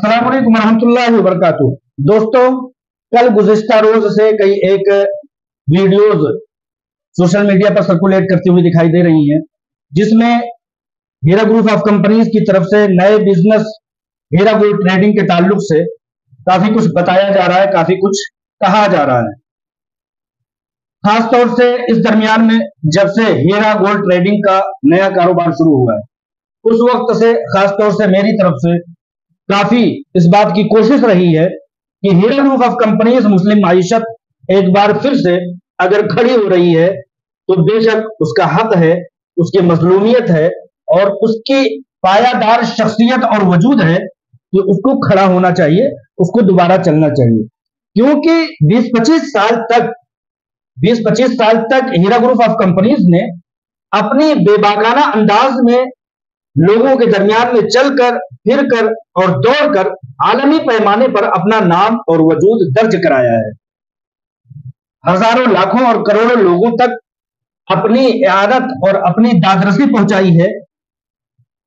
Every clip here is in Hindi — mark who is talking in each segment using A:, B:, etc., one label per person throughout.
A: अस्सलाम वालेकुम रहमतुल्लाहि व दोस्तों, कल गुजश्ता रोज से कई एक वीडियोस सोशल मीडिया पर सर्कुलेट करती हुई दिखाई दे रही हैं, जिसमें हीरा ग्रुप ऑफ़ कंपनीज़ की तरफ़ से नए बिज़नेस हीरा गोल्ड ट्रेडिंग के ताल्लुक से काफ़ी कुछ बताया जा रहा है, काफ़ी कुछ कहा जा रहा है। खासतौर से इस दरमियान में जब से हीरा गोल्ड ट्रेडिंग का नया कारोबार शुरू हुआ है, उस वक्त से खासतौर से मेरी तरफ़ से काफ़ी इस बात की कोशिश रही है कि हीरा ग्रुप ऑफ़ कंपनीज़ मुस्लिम मीशत एक बार फिर से अगर खड़ी हो रही है तो बेशक उसका हक है, उसकी मजलूमियत है और उसकी पायादार शख्सियत और वजूद है कि उसको खड़ा होना चाहिए, उसको दोबारा चलना चाहिए। क्योंकि 20-25 साल तक 20-25 साल तक हीरा ग्रुप ऑफ़ कंपनीज़ ने अपनी बेबाकाना अंदाज में लोगों के दरमियान में चलकर फिर कर और दौड़कर आलमी पैमाने पर अपना नाम और वजूद दर्ज कराया है। हज़ारों, लाखों और करोड़ों लोगों तक अपनी इयादत और अपनी दादरसी पहुंचाई है।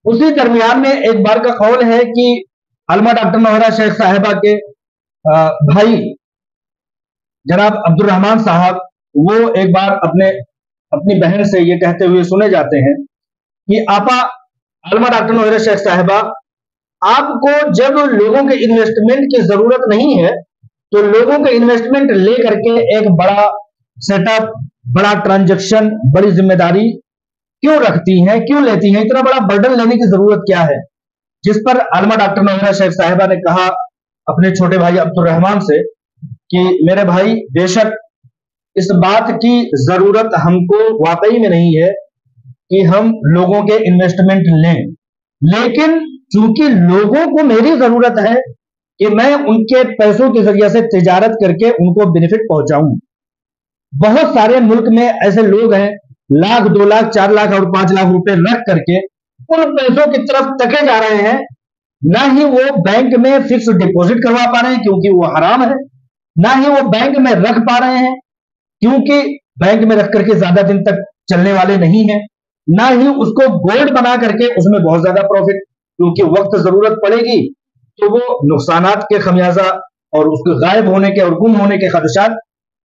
A: उसी दरमियान में एक बार का कौल है कि अलमा डॉक्टर नोहरा शेख साहिबा के भाई जनाब अब्दुल रहमान साहब, वो एक बार अपने, अपनी बहन से ये कहते हुए सुने जाते हैं कि, आपा अलमा डॉक्टर नोहरा शेख साहिबा, आपको जब लोगों के इन्वेस्टमेंट की ज़रूरत नहीं है तो लोगों के इन्वेस्टमेंट ले करके एक बड़ा सेटअप बड़ा ट्रांजेक्शन बड़ी ज़िम्मेदारी क्यों रखती हैं, क्यों लेती हैं? इतना बड़ा बर्डन लेने की ज़रूरत क्या है? जिस पर अलमा डॉक्टर नवीना शेख साहिबा ने कहा अपने छोटे भाई अब्दुल रहमान से कि मेरे भाई, बेशक इस बात की ज़रूरत हमको वाकई में नहीं है कि हम लोगों के इन्वेस्टमेंट लें। लेकिन चूँकि लोगों को मेरी ज़रूरत है कि मैं उनके पैसों के ज़रिए से तिजारत करके उनको बेनिफिट पहुंचाऊं। बहुत सारे मुल्क में ऐसे लोग हैं, लाख, दो लाख, चार लाख और पाँच लाख रुपए रख करके उन पैसों की तरफ़ तके जा रहे हैं। ना ही वो बैंक में फिक्स डिपॉजिट करवा पा रहे हैं क्योंकि वो हराम है। ना ही वो बैंक में रख पा रहे हैं क्योंकि बैंक में रख करके ज़्यादा दिन तक चलने वाले नहीं है। ना ही उसको गोल्ड बना करके उसमें बहुत ज़्यादा प्रॉफिट क्योंकि वक्त ज़रूरत पड़ेगी तो वो नुकसान के खमियाजा और उसके गायब होने के और गुम होने के खदशात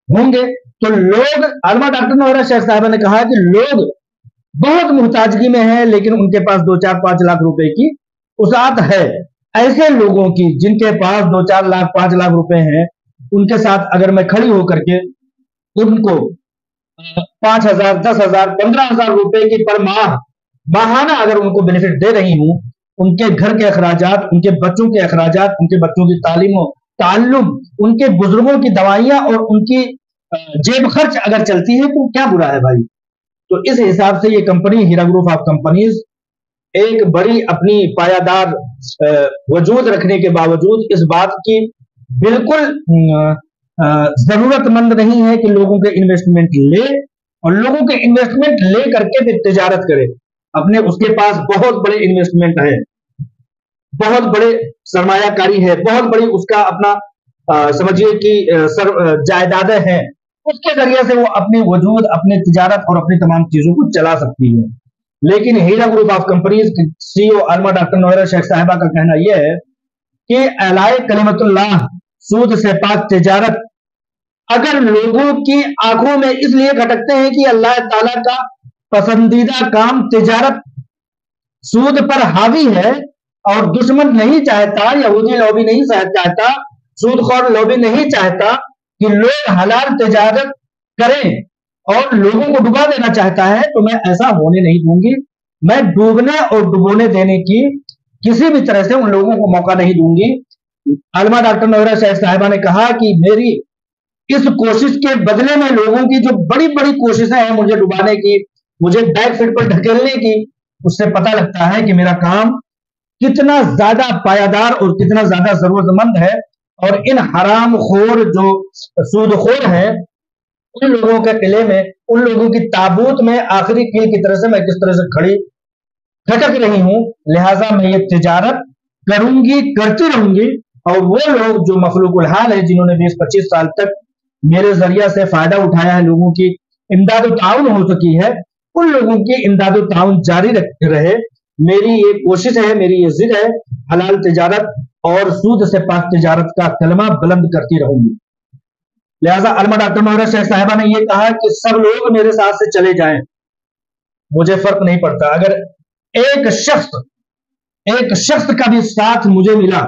A: होंगे। तो लोग, आलमा डॉक्टर नोरा शेख साहब ने कहा कि लोग बहुत मुहताजगी में है, लेकिन उनके पास दो चार पाँच लाख रुपए की उसात है। ऐसे लोगों की, जिनके पास दो चार लाख, पाँच लाख रुपए हैं, उनके साथ अगर मैं खड़ी होकर के उनको पाँच हज़ार, दस हज़ार, पंद्रह हज़ार रुपए की पर माह। माहाना अगर उनको बेनिफिट दे रही हूँ, उनके घर के अखराज उनके बच्चों के अखराज उनके बच्चों की तालीम, ताल्लुम, उनके बुज़ुर्गों की दवाइयाँ और उनकी जेब खर्च अगर चलती है तो क्या बुरा है भाई? तो इस हिसाब से ये company Heera group of companies एक बड़ी अपनी पायादार वजूद रखने के बावजूद इस बात की बिल्कुल जरूरतमंद नहीं है कि लोगों के इन्वेस्टमेंट ले और लोगों के इन्वेस्टमेंट ले करके फिर तजारत करे। अपने उसके पास बहुत बड़े इन्वेस्टमेंट है। बहुत बड़े सरमायाकारी है। बहुत बड़ी उसका अपना समझिए कि सर जायदादें हैं। उसके ज़रिए से वो अपनी वजूद, अपनी तिजारत और अपनी तमाम चीज़ों को चला सकती है। लेकिन Heera group of companies CEO Alima doctor Nowhera Shaikh Sahiba का कहना यह है कि अलाय कलीमतुल्लाह सूद से पाक तिजारत अगर लोगों की आँखों में इसलिए खटकते हैं कि अल्लाह ताला का पसंदीदा काम तिजारत, सूद पर हावी है और दुश्मन नहीं चाहता, यहूदी लॉबी नहीं चाहता, सूदखोर लॉबी नहीं चाहता कि लोग हलाल तजारत करें और लोगों को डुबा देना चाहता है तो मैं ऐसा होने नहीं दूँगी। मैं डूबने और डुबोने देने की किसी भी तरह से उन लोगों को मौका नहीं दूँगी। अलमा डॉक्टर नवरा शाह साहिबा ने कहा कि मेरी इस कोशिश के बदले में लोगों की जो बड़ी बड़ी कोशिशें हैं मुझे डुबाने की, मुझे बैक फीट पर ढकेलने की, उससे पता लगता है कि मेरा काम कितना ज़्यादा पायादार और कितना ज़्यादा जरूरतमंद है और इन हराम खोर जो सूदखोर हैं, उन लोगों के किले में, उन लोगों की ताबूत में आखिरी किल की तरह से मैं किस तरह से खड़ी, खटक रही हूँ, लिहाजा मैं ये तजारत करूँगी, करती रहूँगी और वो लोग जो मखलूकुल हाल है, जिन्होंने बीस पच्चीस साल तक मेरे ज़रिया से फ़ायदा उठाया है लोगों की। इमदाद ताउन हो चुकी है। उन लोगों की इमदाद ताउन जारी रहे। मेरी ये कोशिश है, मेरी ये जिद है, हलाल तजारत और सूद से पाक तजारत का कलमा बुलंद करती रहूँगी। लिहाजा अलमा डॉक्टर मोहरा शेख साहिबा ने यह कहा कि सब लोग मेरे साथ से चले जाएँ। मुझे फ़र्क नहीं पड़ता। अगर एक शख्स एक शख्स का भी साथ मुझे मिला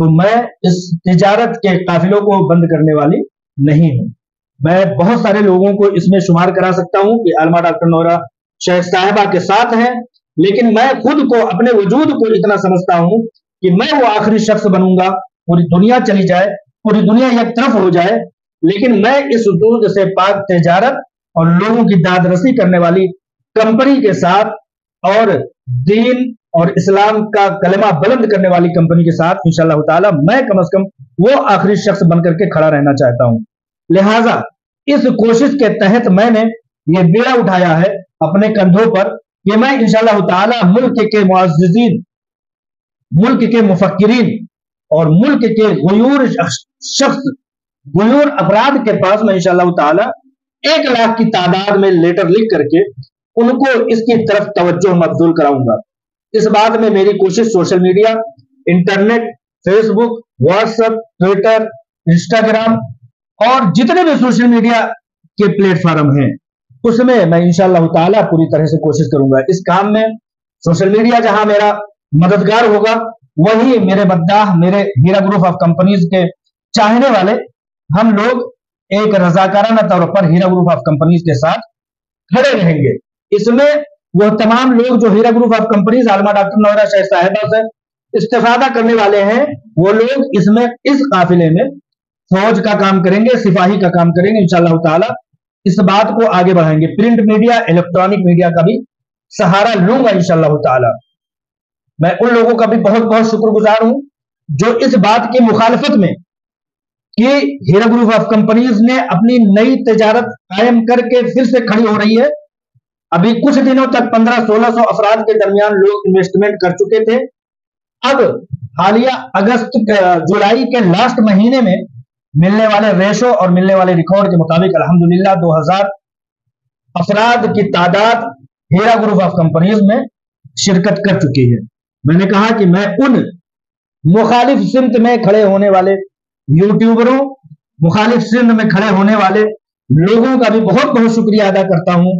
A: तो मैं इस तिजारत के काफिलों को बंद करने वाली नहीं हूँ। मैं बहुत सारे लोगों को इसमें शुमार करा सकता हूँ कि अलमा डॉक्टर नोरा शेख साहिबा के साथ हैं, लेकिन मैं खुद को अपने वजूद को इतना समझता हूँ कि मैं वो आखिरी शख्स बनूँगा, पूरी दुनिया चली जाए, पूरी दुनिया एक तरफ़ हो जाए, लेकिन मैं इस दूध से पाक तजारत और लोगों की दादरसी करने वाली कंपनी के साथ और दीन और इस्लाम का कलमा बुलंद करने वाली कंपनी के साथ, इंशाल्लाह ताला, मैं कम अज कम वो आखिरी शख्स बनकर के खड़ा रहना चाहता हूँ। लिहाजा, इस कोशिश के तहत मैंने ये बेड़ा उठाया है अपने कंधों पर कि मैं ताला मुल्क के मुआजीन मुल्क के मुफक्रीन और मुल्क के गयूर शख्स गयूर अपराध के पास मैं इंशाल्लाह एक लाख की तादाद में लेटर लिख करके उनको इसकी तरफ़ तवज्जो मबजूल कराऊँगा। इस बात में मेरी कोशिश social media, internet, Facebook, WhatsApp, Twitter, Instagram और जितने भी सोशल मीडिया के प्लेटफॉर्म हैं, उसमें मैं इंशाल्लाह ताला पूरी तरह से कोशिश करूँगा। इस काम में सोशल मीडिया जहाँ मेरा मददगार होगा, वही मेरे बद्दाह, मेरे हीरा ग्रुप ऑफ़ कंपनीज़ के चाहने वाले हम लोग एक रजाकाराना तौर पर हीरा ग्रुप ऑफ़ कंपनीज़ के साथ खड़े रहेंगे। इसमें वो तमाम लोग जो Heera group of companies Alima doctor Nowhera Shaikh Sahiba से इस्तेफादा करने वाले हैं, वो लोग इसमें, इस काफिले में फौज का काम करेंगे, सिपाही का काम करेंगे ताला। इस बात को आगे बढ़ाएँगे। प्रिंट मीडिया, इलेक्ट्रॉनिक मीडिया का भी सहारा लूँगा ताला। मैं उन लोगों का भी बहुत बहुत शुक्रगुजार हूँ, जो इस बात की मुखालफत में कि हीरा ग्रुप ऑफ़ कंपनीज़ ने अपनी नई तजारत कायम करके फिर से खड़ी हो रही है। अभी कुछ दिनों तक 1500-1600 अफराद के दरमियान लोग इन्वेस्टमेंट कर चुके थे। अब हालिया अगस्त जुलाई के लास्ट महीने में मिलने वाले रेशो और मिलने वाले रिकॉर्ड के मुताबिक अल्हम्दुलिल्लाह 2000 अफराद की तादाद हेरा ग्रुप ऑफ़ कंपनीज़ में शिरकत कर चुकी है। मैंने कहा कि मैं उन मुखालिफ सिमत में खड़े होने वाले यूट्यूबरों मुखालिफ सिंध में खड़े होने वाले लोगों का भी बहुत बहुत शुक्रिया अदा करता हूँ।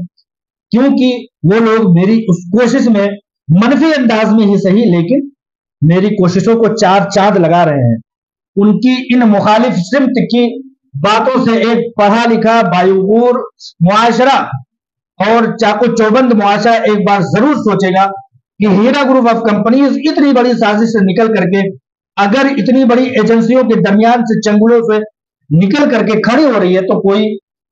A: क्योंकि वो लोग मेरी उस कोशिश में मनफी अंदाज में ही सही, लेकिन मेरी कोशिशों को चार चाँद लगा रहे हैं। उनकी इन मुखालिफ सिमत की बातों से एक पढ़ा लिखा बायुगूर मुआशरा और चाको चौबंद मुआशरा एक बार ज़रूर सोचेगा कि हीरा ग्रुप ऑफ़ कंपनीज़ इतनी बड़ी साजिश से निकल करके, अगर इतनी बड़ी एजेंसियों के दरमियान से चंगुलों से निकल करके खड़ी हो रही है तो कोई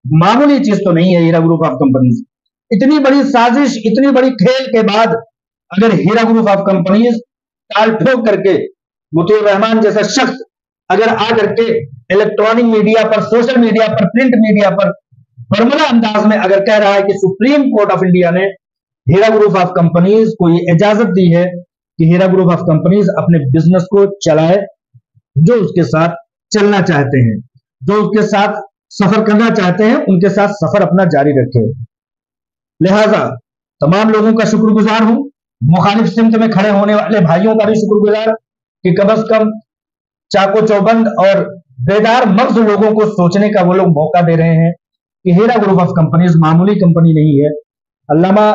A: मामूली चीज़ तो नहीं है हीरा ग्रुप ऑफ़ कंपनीज़। इतनी बड़ी साजिश, इतनी बड़ी खेल के बाद अगर हीरा ग्रुप ऑफ़ कंपनीज़ ताल ठोक करके मुतुर रहमान जैसा शख्स अगर आ करके इलेक्ट्रॉनिक मीडिया पर सोशल मीडिया पर प्रिंट मीडिया पर फॉर्मूला अंदाज में अगर कह रहा है कि सुप्रीम कोर्ट ऑफ़ इंडिया ने हीरा ग्रुप ऑफ़ कंपनीज़ को ये इजाज़त दी है कि हीरा ग्रुप ऑफ़ कंपनीज़ अपने बिज़नेस को चलाए, जो उसके साथ चलना चाहते हैं, जो उसके साथ सफ़र करना चाहते हैं, उनके साथ सफ़र अपना जारी रखे। लिहाजा तमाम लोगों का शुक्रगुजार हूँ। मुखालिफ सिमत में खड़े होने वाले भाइयों का भी शुक्रगुजार कि कम अज कम चाको चौबंद और बेदार मर्ज लोगों को सोचने का वो लोग मौका दे रहे हैं कि हेरा ग्रुप ऑफ़ कंपनीज़ मामूली कंपनी नहीं है। अल्लामा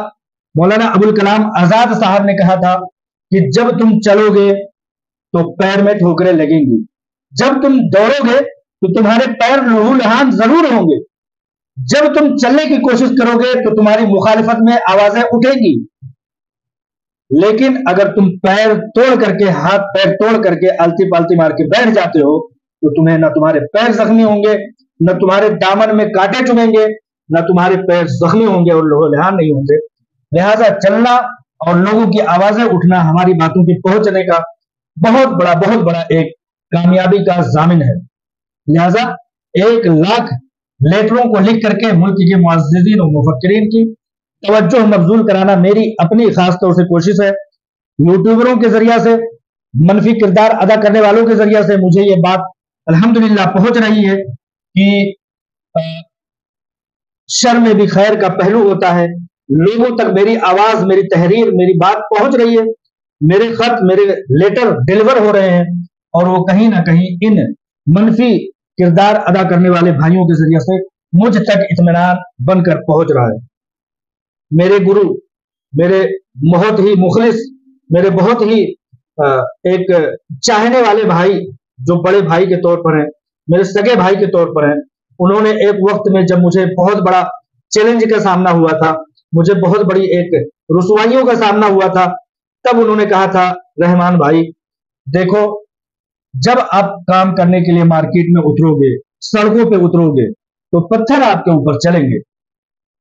A: मौलाना अबुल कलाम आज़ाद साहब ने कहा था कि जब तुम चलोगे तो पैर में ठोकरें लगेंगी। जब तुम दौड़ोगे तो तुम्हारे पैर लहूलहान ज़रूर होंगे। जब तुम चलने की कोशिश करोगे तो तुम्हारी मुखालिफत में आवाज़ें उठेंगी। लेकिन अगर तुम पैर तोड़ करके, हाथ पैर तोड़ करके आलती पालती मार के बैठ जाते हो तो तुम्हें ना तुम्हारे पैर जख्मी होंगे, न तुम्हारे दामन में कांटे चुमेंगे न तुम्हारे पैर जख्मी होंगे और लोहलहान नहीं होंगे। लिहाजा चलना और लोगों की आवाज़ें उठना हमारी बातों की पहुँचने का बहुत बड़ा बहुत बड़ा एक कामयाबी का जामिन है। लिहाजा एक लाख लेटरों को लिख करके मुल्क के मुआजीन और मुफक्रीन की तवज्जो मबजूल कराना मेरी अपनी खास तौर से कोशिश है। यूट्यूबरों के ज़रिया से, मनफी किरदार अदा करने वालों के ज़रिया से मुझे ये बात अल्हम्दुलिल्लाह पहुँच रही है कि शर में भी खैर का पहलू होता है। लोगों तक मेरी आवाज़, मेरी तहरीर, मेरी बात पहुँच रही है। मेरे खत, मेरे लेटर डिलीवर हो रहे हैं और वो कहीं ना कहीं इन मनफी किरदार अदा करने वाले भाइयों के ज़रिए से मुझ तक इतमान बनकर पहुँच रहा है। मेरे गुरु, मेरे बहुत ही मुखलिस, मेरे बहुत ही एक चाहने वाले भाई, जो बड़े भाई के तौर पर हैं, मेरे सगे भाई के तौर पर हैं, उन्होंने एक वक्त में जब मुझे बहुत बड़ा चैलेंज का सामना हुआ था, मुझे बहुत बड़ी एक रसवाइयों का सामना हुआ था, तब उन्होंने कहा था, रहमान भाई, देखो जब आप काम करने के लिए मार्केट में उतरोगे, सड़कों पे उतरोगे तो पत्थर आपके ऊपर चलेंगे।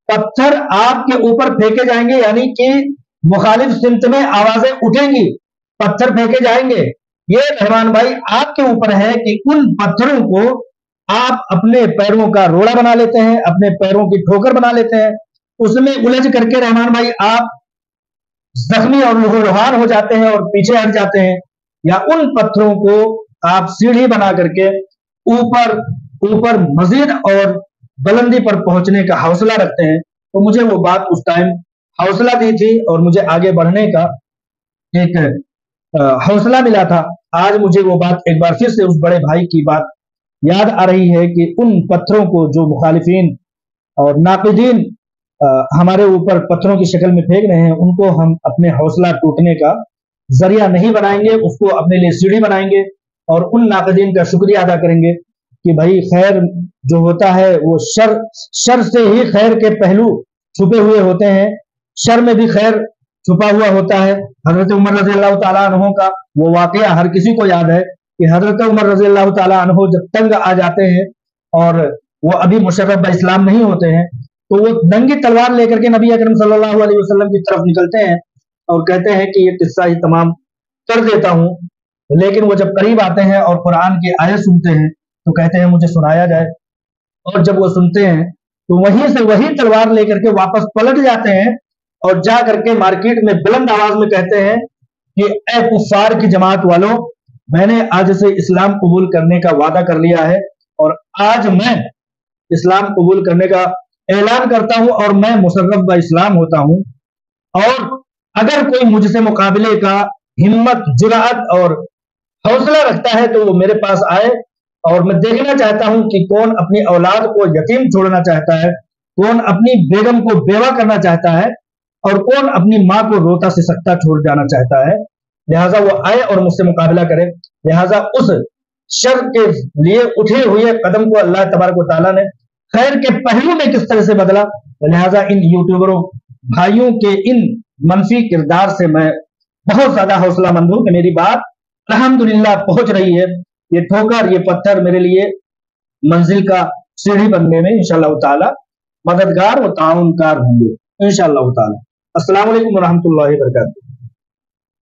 A: पत्थर आपके ऊपर फेंके जाएँगे, यानी कि मुखालिफ सिमत में आवाज़ें उठेंगी, पत्थर फेंके जाएँगे। ये रहमान भाई आपके ऊपर है कि उन पत्थरों को आप अपने पैरों का रोड़ा बना लेते हैं, अपने पैरों की ठोकर बना लेते हैं। उसमें उलझ करके रहमान भाई आप जख्मी और लुहान हो जाते हैं और पीछे हट जाते हैं। या उन पत्थरों को आप सीढ़ी बना करके ऊपर ऊपर मजीद और बुलंदी पर पहुँचने का हौसला रखते हैं। तो मुझे वो बात उस टाइम हौसला दी थी और मुझे आगे बढ़ने का एक हौसला मिला था। आज मुझे वो बात एक बार फिर से उस बड़े भाई की बात याद आ रही है कि उन पत्थरों को जो मुखालिफिन और नाकदीन हमारे ऊपर पत्थरों की शक्ल में फेंक रहे हैं, उनको हम अपने हौसला टूटने का ज़रिया नहीं बनाएँगे, उसको अपने लिए सीढ़ी बनाएँगे। और उन नाकदीन का शुक्रिया अदा करेंगे कि भाई खैर जो होता है वो शर शर से ही खैर के पहलू छुपे हुए होते हैं। शर में भी खैर छुपा हुआ होता है। हज़रत उमर रज़ी अल्लाह तहों का वो वाकया हर किसी को याद है कि हज़रत उमर रज़ी अल्लाह तहों जब तंग आ जाते हैं और वो अभी मुशर्रफ इस्लाम नहीं होते हैं तो वो नंगी तलवार लेकर के नबी अकरम सल्लल्लाहु अलैहि वसल्लम की तरफ़ निकलते हैं और कहते हैं कि ये किस्सा ही तमाम कर देता हूँ। लेकिन वो जब करीब आते हैं और कुरान की आयत सुनते हैं तो कहते हैं, मुझे सुनाया जाए। और जब वो सुनते हैं तो वहीं से वही तलवार लेकर के वापस पलट जाते हैं और जा करके मार्केट में बुलंद आवाज़ में कहते हैं कि, ए कुफार की जमात वालों, मैंने आज से इस्लाम कबूल करने का वादा कर लिया है और आज मैं इस्लाम कबूल करने का ऐलान करता हूँ और मैं मुशर्रफ ब इस्लाम होता हूँ। और अगर कोई मुझसे मुकाबले का हिम्मत, जुरात और हौसला रखता है तो वो मेरे पास आए और मैं देखना चाहता हूँ कि कौन अपनी औलाद को यतीम छोड़ना चाहता है, कौन अपनी बेगम को बेवा करना चाहता है और कौन अपनी माँ को रोता से सकता छोड़ जाना चाहता है। लिहाजा वो आए और मुझसे मुकाबला करे। लिहाजा उस शर के लिए उठे हुए कदम को अल्लाह तबारक ताला ने खैर के पहलू में किस तरह से बदला। लिहाजा इन यूट्यूबरों, भाइयों के इन मनफी किरदार से मैं बहुत ज़्यादा हौसला मंद हूँ कि मेरी बात अलहमदुल्ला पहुँच रही है। ये ठोकर, ये पत्थर मेरे लिए मंजिल का सीढ़ी बनने में इनशाला मददगार व ताउनकार होंगे इनशाला वरहमतुल्लाहि वबरकातुहू।